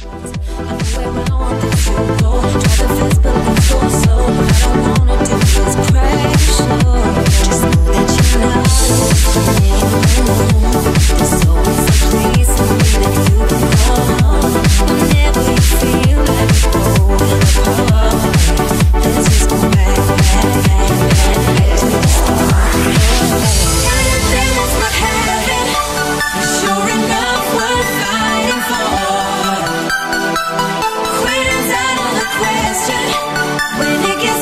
A place for me that you can When it gets